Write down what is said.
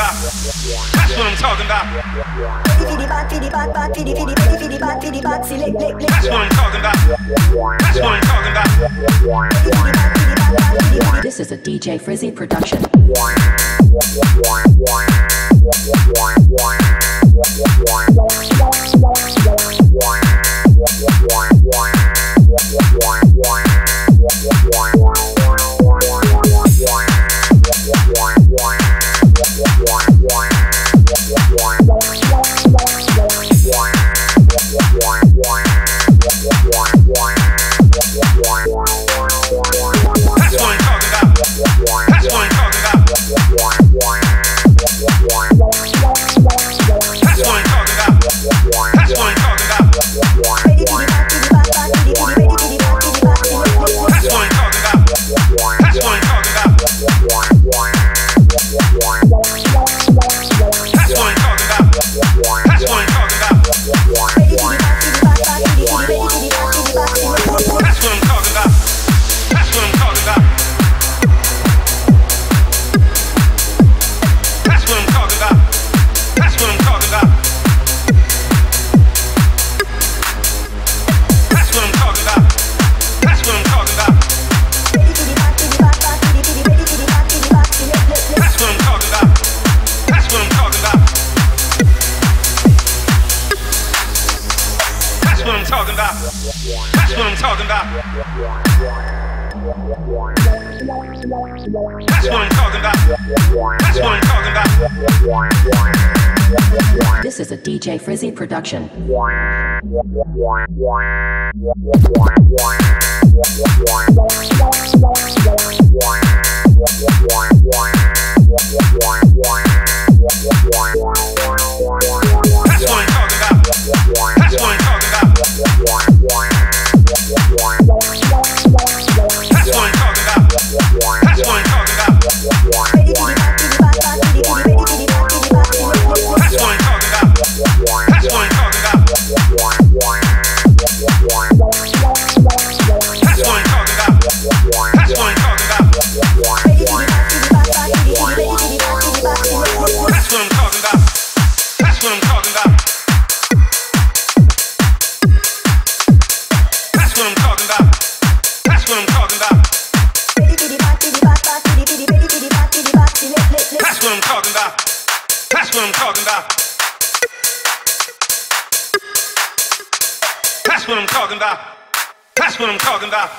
That's what I'm talking about. This is a DJ Frizzy production. back. talking about. That's what I'm talking about. That's what I'm talking about. This is a DJ Frizzy production. what I'm talking about. That's what I'm talking about.